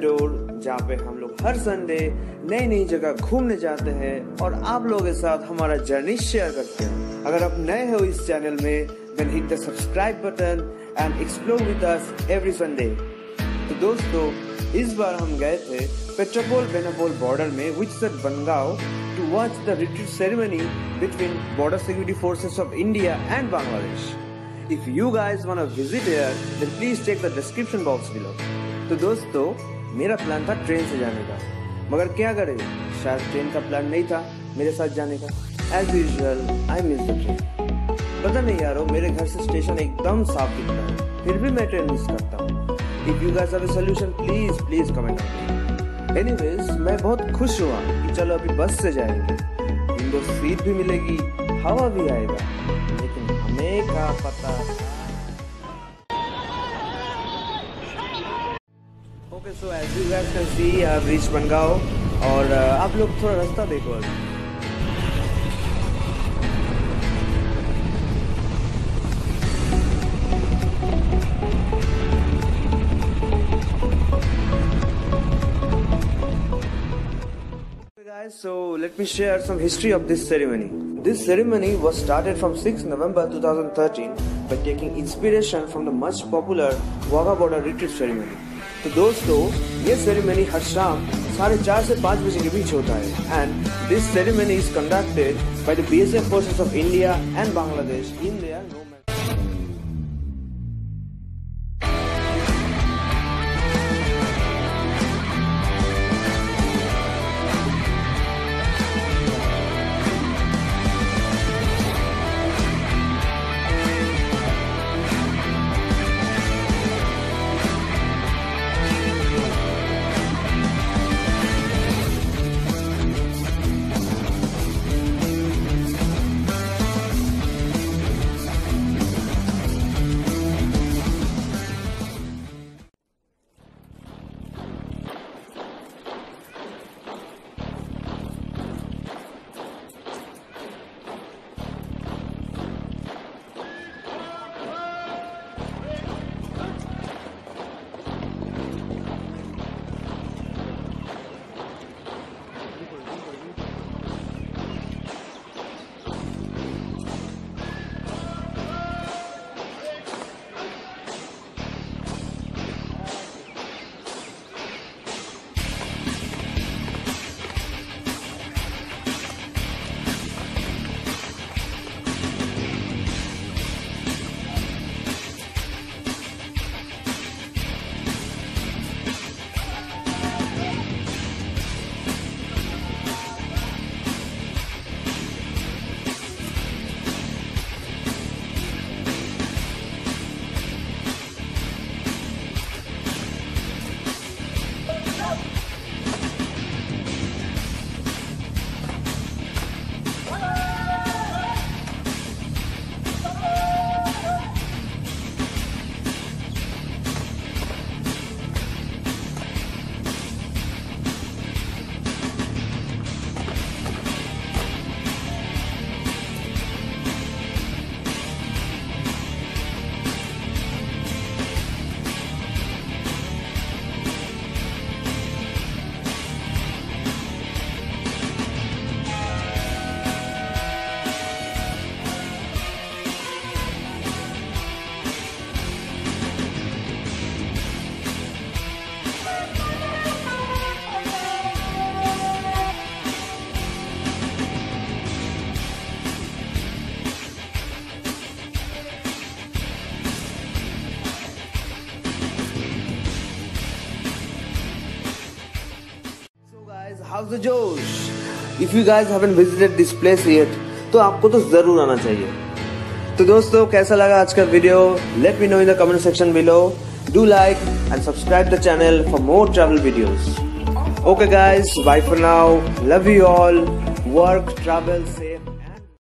Door जहाँ पे हम लोग हर संडे नई नई जगह घूमने जाते हैं और आप लोगों के साथ हमारा जर्नी शेयर करते हैं। अगर आप नए हो इस चैनल में then hit the subscribe button and explore with us every Sunday तो दोस्तों इस बार हम गए थे पेट्रोपोल बेनापोल बॉर्डर में which sir Bangaon to watch the retreat ceremony between border security forces of India and Bangladesh If you guys wanna visit here, then please check the description box below. तो दोस्तों मेरा प्लान था train से जाने का। मगर क्या करें? शायद ट्रेन का प्लान नहीं था मेरे साथ जाने का। As usual I miss the train पता नहीं यारो, मेरे घर से स्टेशन एकदम साफ़ दिखता है। फिर भी मैं ट्रेन मिस करता हूँ। If you guys have solution please please comment anyways मैं बहुत खुश हुआ कि चलो अभी बस से जाएँगे। विंडो सीट भी मिलेगी, हवा भी आएगा। लेकिन हमें क्या पता? Okay so as you guys can see I have reach Bangaon और uh, आप लोग थोड़ा रास्ता देखो अभी so let me share some history of this ceremony. This ceremony was started from 6 November 2013 by taking inspiration from the much popular Wagah border retreat ceremony. तो दोस्तों, ये सेरेमनी हर शाम साढ़े चार से पाँच बजे के बीच होता है। And this ceremony is conducted by the B S F forces of India and Bangladesh in their how's the Josh? If you guys haven't visited this place तो आपको तो ज़रूर आना चाहिए। तो दोस्तों, कैसा लगा आज का video let me know in the comment section below do like and subscribe the channel for more travel videos okay guys bye for now love you all work travel से